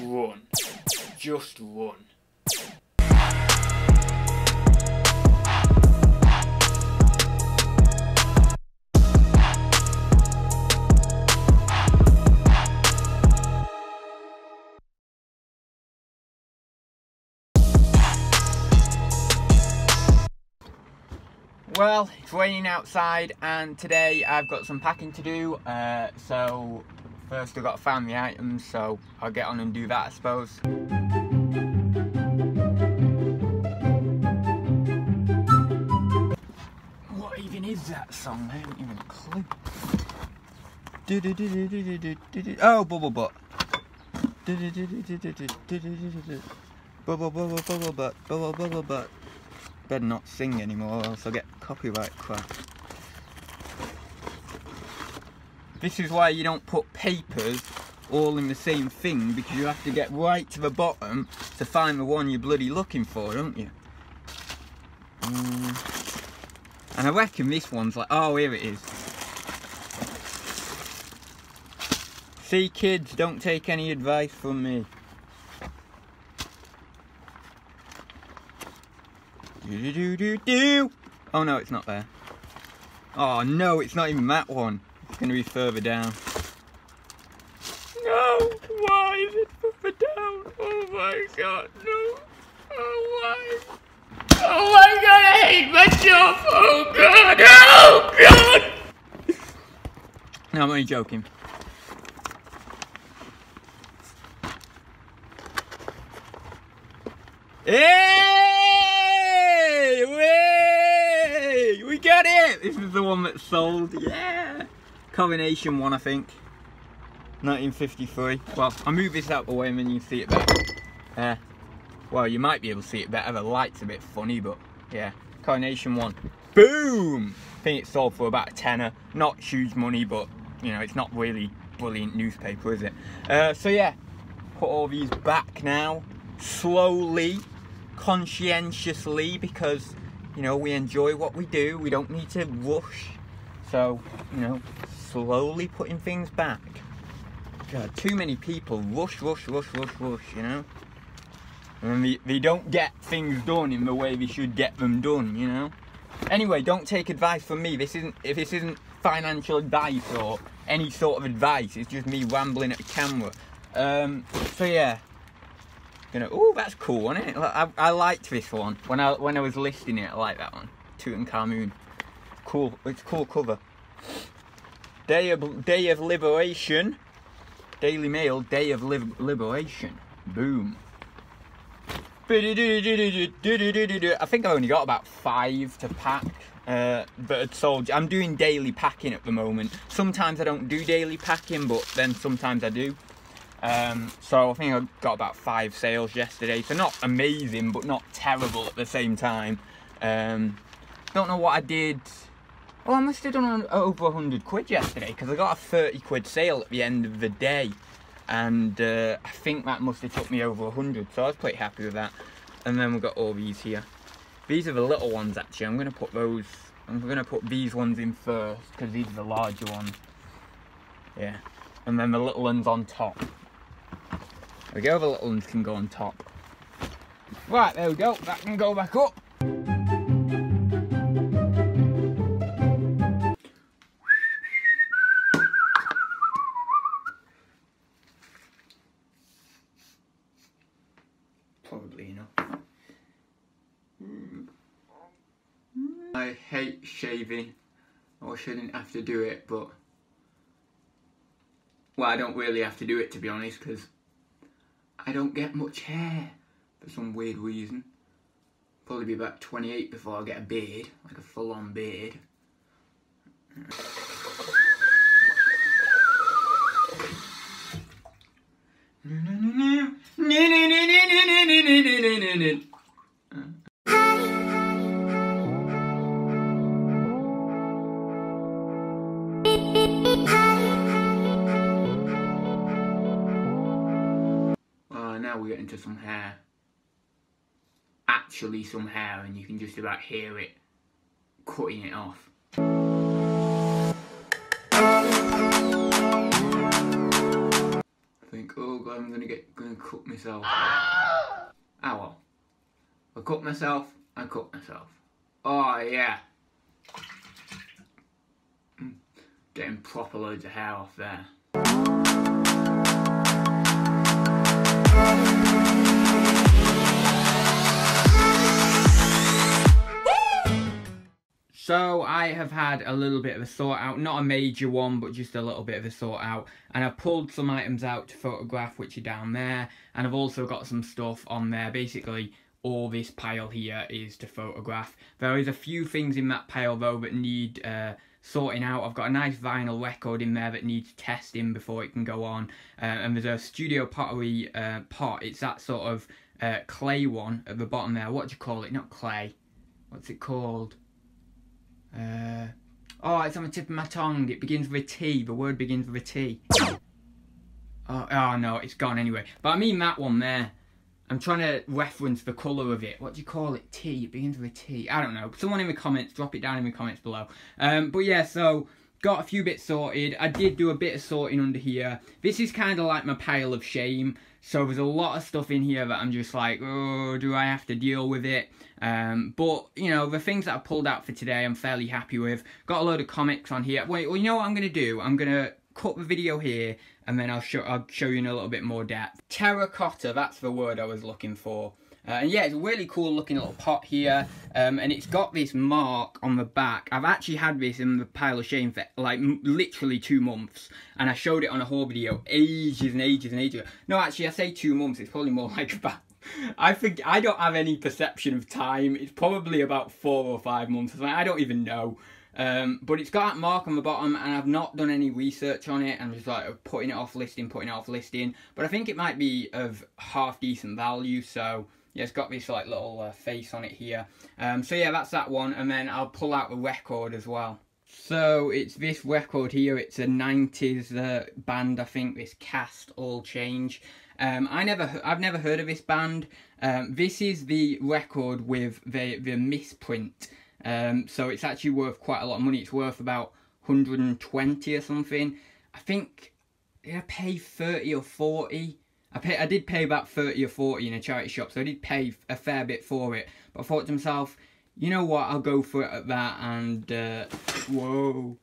run. Just run. Well, it's raining outside and today I've got some packing to do. Uh, so First I've got to find the items, so I'll get on and do that I suppose. What even is that song? I haven't even a clue. Do, do, do, oh, bubble butt. Bubble bubble bubble butt, bubble bubble butt. Better not sing anymore, else I'll get copyright crap. This is why you don't put papers all in the same thing because you have to get right to the bottom to find the one you're bloody looking for, don't you? Um, and I reckon this one's like, oh, here it is. See, kids, don't take any advice from me. Do do do do do. Oh no, it's not there. Oh no, it's not even that one. It's going to be further down. No, why is it further down? Oh my god, no. Oh why? Oh my god, I hate myself. Oh god, oh god. No, I'm only joking. Hey! Way! We got it! This is the one that sold. Yeah! Coronation one, I think. 1953. Well, I'll move this out the way and then you see it better. Uh, well, you might be able to see it better. The light's a bit funny, but yeah. Coronation one. Boom! I think it sold for about a tenner. Not huge money, but you know, it's not really brilliant newspaper, is it? Uh, so yeah, put all these back now. Slowly, conscientiously, because you know, we enjoy what we do. We don't need to rush. So, you know, slowly putting things back. God, too many people rush, rush, rush, rush, rush, you know? And they, they don't get things done in the way they should get them done, you know? Anyway, don't take advice from me. This isn't if this isn't financial advice or any sort of advice. It's just me rambling at the camera. Um, so yeah. Gonna, oh, that's cool, isn't it? I, I liked this one when I when I was listing it. I like that one. Tutankhamun. Cool. It's cool cover. Day of Day of Liberation. Daily Mail. Day of Lib Liberation. Boom. I think I've only got about five to pack. Uh, but it's sold. I'm doing daily packing at the moment. Sometimes I don't do daily packing, but then sometimes I do. Um, so I think I got about five sales yesterday. So not amazing, but not terrible at the same time. Um, don't know what I did. Oh, I must have done over 100 quid yesterday because I got a 30 quid sale at the end of the day. And uh, I think that must have took me over 100. So I was pretty happy with that. And then we've got all these here. These are the little ones actually. I'm going to put those, I'm going to put these ones in first because these are the larger ones. Yeah. And then the little ones on top. There we go, the little ones can go on top. Right, there we go. That can go back up. Shaving. Or shouldn't have to do it, but well, I don't really have to do it to be honest, because I don't get much hair for some weird reason. Probably be about 28 before I get a beard, like a full-on beard. now we get into some hair. Actually some hair and you can just about hear it cutting it off. I think oh god, I'm gonna get gonna cut myself. Ah well. I cut myself, I cut myself. Oh yeah. Mm, getting proper loads of hair off there. So I have had a little bit of a sort out, not a major one, but just a little bit of a sort out. And I've pulled some items out to photograph, which are down there. And I've also got some stuff on there. Basically, all this pile here is to photograph. There is a few things in that pile, though, that need uh, sorting out. I've got a nice vinyl record in there that needs testing before it can go on. Uh, and there's a Studio Pottery uh, pot. It's that sort of uh, clay one at the bottom there. What do you call it? Not clay. What's it called? Uh, oh, it's on the tip of my tongue. It begins with a T. The word begins with a T. Oh, oh no, it's gone anyway. But I mean that one there. I'm trying to reference the colour of it. What do you call it? T. It begins with a T. I don't know. Someone in the comments, drop it down in the comments below. Um, but yeah, so got a few bits sorted. I did do a bit of sorting under here. This is kind of like my pile of shame. So there's a lot of stuff in here that I'm just like, oh, do I have to deal with it? Um, but, you know, the things that I pulled out for today, I'm fairly happy with. Got a load of comics on here. Wait, well, you know what I'm going to do? I'm going to cut the video here and then I'll show, I'll show you in a little bit more depth. Terracotta, that's the word I was looking for. Uh, and yeah, it's a really cool looking little pot here. Um, and it's got this mark on the back. I've actually had this in the pile of shame for like literally two months. And I showed it on a haul video ages and ages and ages ago. No, actually, I say two months. It's probably more like about... I think I don't have any perception of time. It's probably about four or five months. I don't even know. Um, but it's got that mark on the bottom and I've not done any research on it. And I'm just like putting it off listing, putting it off listing. But I think it might be of half decent value. So yeah, it's got this like little uh, face on it here. Um, so yeah, that's that one, and then I'll pull out the record as well. So it's this record here. It's a 90s uh, band, I think. This cast all change. Um, I never, I've never heard of this band. Um, this is the record with the the misprint. Um, so it's actually worth quite a lot of money. It's worth about 120 or something. I think did I pay 30 or 40 I pay, I did pay about 30 or 40 in a charity shop, so I did pay a fair bit for it. But I thought to myself, you know what, I'll go for it at that, and, uh, whoa,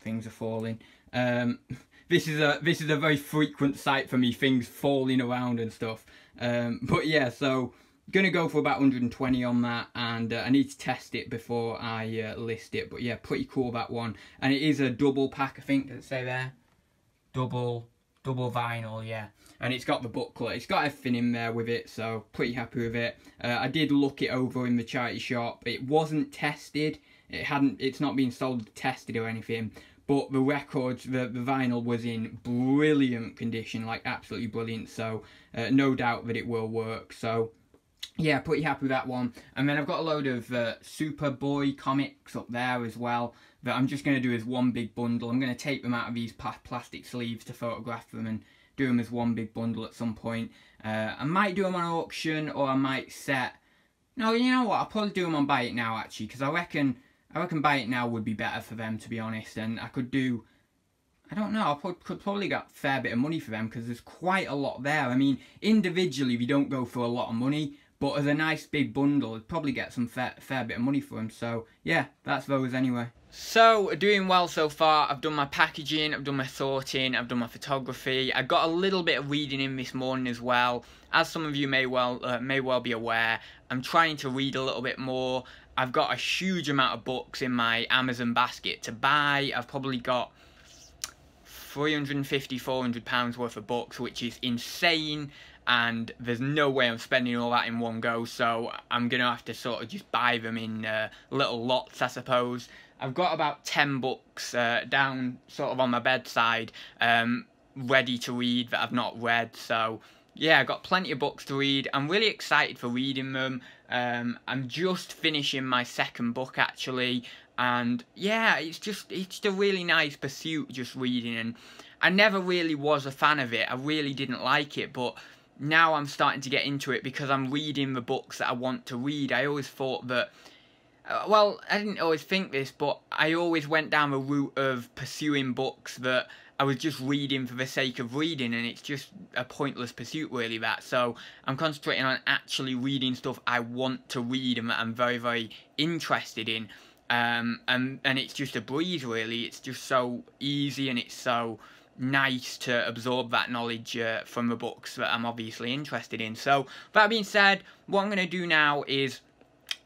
things are falling. Um, this is a this is a very frequent sight for me, things falling around and stuff. Um, but yeah, so gonna go for about 120 on that and uh, I need to test it before I uh, list it but yeah pretty cool that one and it is a double pack I think does it say there double double vinyl, yeah. And it's got the booklet. It's got everything in there with it, so pretty happy with it. Uh, I did look it over in the charity shop. It wasn't tested. It hadn't. It's not been sold tested or anything. But the records, the, the vinyl was in brilliant condition, like absolutely brilliant. So uh, no doubt that it will work. So yeah, pretty happy with that one. And then I've got a load of uh, Superboy comics up there as well that I'm just going to do as one big bundle. I'm going to take them out of these plastic sleeves to photograph them and do them as one big bundle at some point. Uh, I might do them on auction or I might set... No, you know what? I'll probably do them on Buy It Now actually because I reckon I reckon Buy It Now would be better for them to be honest and I could do... I don't know, I could probably get a fair bit of money for them because there's quite a lot there. I mean, individually we don't go for a lot of money, but as a nice big bundle, it'd probably get some fair, fair bit of money for them. So, yeah, that's those anyway. So, doing well so far. I've done my packaging, I've done my sorting, I've done my photography. I got a little bit of reading in this morning as well. As some of you may well uh, may well be aware, I'm trying to read a little bit more. I've got a huge amount of books in my Amazon basket to buy. I've probably got 350 400 pounds worth of books which is insane and there's no way I'm spending all that in one go so I'm gonna have to sort of just buy them in uh, little lots I suppose I've got about 10 books uh, down sort of on my bedside um, ready to read that I've not read. So yeah, I've got plenty of books to read. I'm really excited for reading them. Um, I'm just finishing my second book actually. And yeah, it's just, it's just a really nice pursuit just reading. And I never really was a fan of it. I really didn't like it. But now I'm starting to get into it because I'm reading the books that I want to read. I always thought that uh, well, I didn't always think this, but I always went down the route of pursuing books that I was just reading for the sake of reading and it's just a pointless pursuit really that. So I'm concentrating on actually reading stuff I want to read and that I'm very, very interested in. Um, and, and it's just a breeze really. It's just so easy and it's so nice to absorb that knowledge uh, from the books that I'm obviously interested in. So that being said, what I'm going to do now is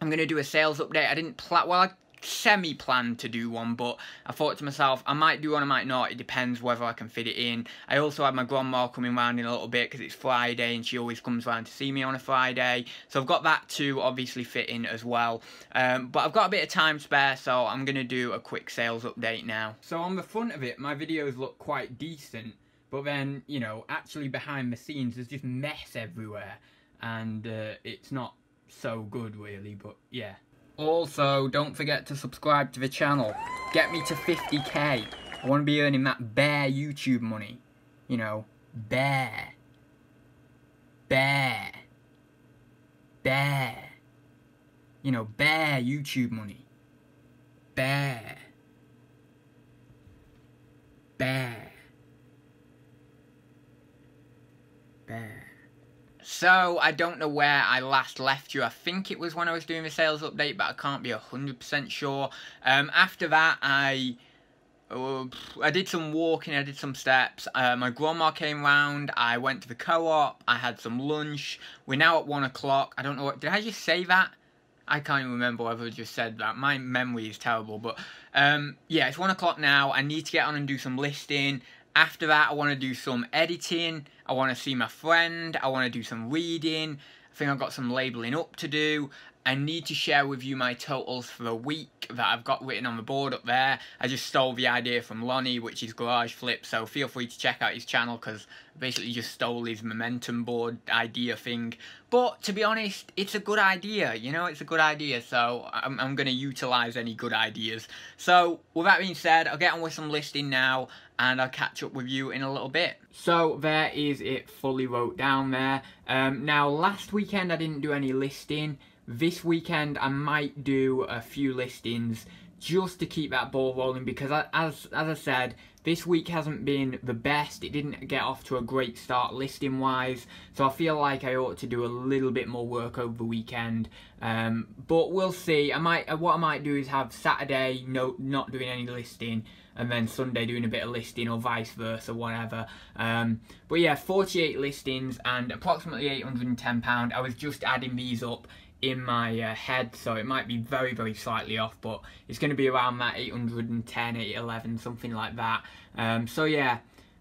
I'm going to do a sales update. I didn't plan, well, I semi-planned to do one, but I thought to myself, I might do one, I might not. It depends whether I can fit it in. I also had my grandma coming round in a little bit because it's Friday and she always comes round to see me on a Friday. So I've got that to obviously fit in as well. Um, but I've got a bit of time spare, so I'm going to do a quick sales update now. So on the front of it, my videos look quite decent. But then, you know, actually behind the scenes, there's just mess everywhere. And uh, it's not so good, really. But yeah, also, don't forget to subscribe to the channel. Get me to 50k. I want to be earning that bare YouTube money. You know, bare. Bare. Bare. You know, bare YouTube money. Bare. Bare. Bare. So, I don't know where I last left you. I think it was when I was doing the sales update, but I can't be 100% sure. Um, after that, I... Uh, I did some walking, I did some steps. Uh, my grandma came round, I went to the co-op, I had some lunch. We're now at 1 o'clock. I don't know what... Did I just say that? I can't even remember whether I just said that. My memory is terrible, but um, yeah, it's one o'clock now. I need to get on and do some listing. After that, I want to do some editing. I want to see my friend. I want to do some reading. I think I've got some labeling up to do. I need to share with you my totals for the week that I've got written on the board up there. I just stole the idea from Lonnie, which is Garage Flip, so feel free to check out his channel because basically just stole his momentum board idea thing. But to be honest, it's a good idea, you know, it's a good idea, so I'm, I'm going to utilise any good ideas. So, with that being said, I'll get on with some listing now, and I'll catch up with you in a little bit. So, there is it fully wrote down there. Um, now, last weekend I didn't do any listing. This weekend I might do a few listings just to keep that ball rolling because as, as I said, this week hasn't been the best. It didn't get off to a great start listing wise. So I feel like I ought to do a little bit more work over the weekend. Um, but we'll see. I might uh, What I might do is have Saturday no, not doing any listing and then Sunday doing a bit of listing or vice versa, whatever. Um, but yeah, 48 listings and approximately £810. I was just adding these up in my uh, head so it might be very very slightly off but it's going to be around that 810 811 something like that. Um, so yeah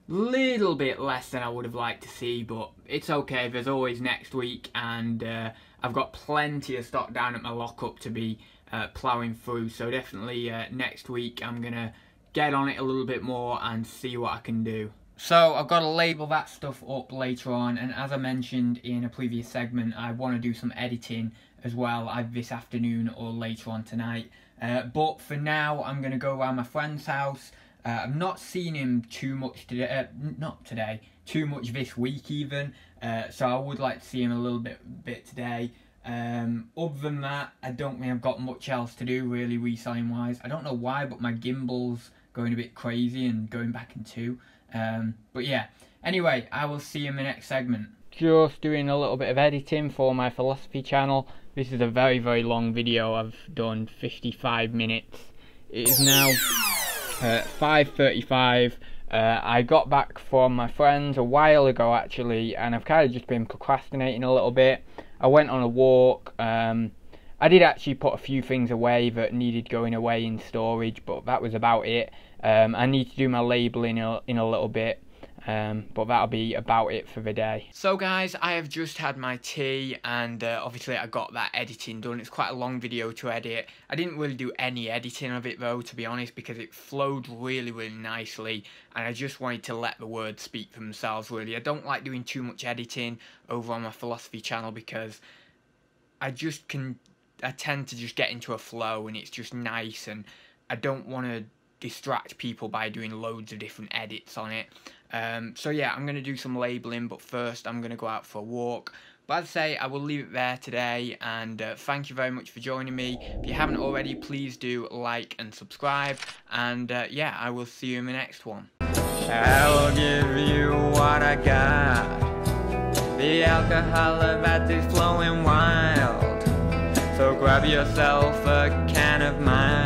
little bit less than I would have liked to see but it's okay. There's always next week and uh, I've got plenty of stock down at my lockup to be uh, ploughing through. So definitely uh, next week I'm gonna get on it a little bit more and see what I can do so I've got to label that stuff up later on and as I mentioned in a previous segment I want to do some editing as well either this afternoon or later on tonight. Uh, but for now I'm going to go around my friend's house. Uh, I've not seen him too much today, uh, not today, too much this week even. Uh, so I would like to see him a little bit, bit today. Um, other than that, I don't think I've got much else to do really reselling wise. I don't know why, but my gimbal's going a bit crazy and going back in two. Um, but yeah, anyway, I will see you in the next segment. Just doing a little bit of editing for my philosophy channel. This is a very, very long video. I've done 55 minutes. It is now uh, 5.35. Uh, I got back from my friends a while ago actually and I've kind of just been procrastinating a little bit. I went on a walk. Um, I did actually put a few things away that needed going away in storage, but that was about it. Um, I need to do my labelling in a, little bit. Um, but that'll be about it for the day. So guys, I have just had my tea and uh, obviously I got that editing done. It's quite a long video to edit. I didn't really do any editing of it though, to be honest, because it flowed really, really nicely and I just wanted to let the words speak for themselves really. I don't like doing too much editing over on my philosophy channel because I just can, I tend to just get into a flow and it's just nice and I don't want to distract people by doing loads of different edits on it. Um, so yeah, I'm going to do some labelling, but first I'm going to go out for a walk. But as I say, I will leave it there today, and uh, thank you very much for joining me. If you haven't already, please do like and subscribe, and uh, yeah, I will see you in the next one. I'll give you what I got. The alcohol of that is flowing wild. So grab yourself a can of mild.